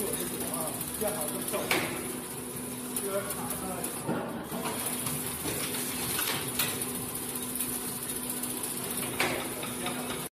做这个啊，建好就。